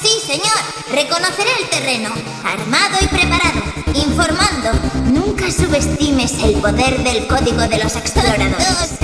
Sí, señor. Reconoceré el terreno, armado y preparado, informando. Nunca subestimes el poder del código de los exploradores.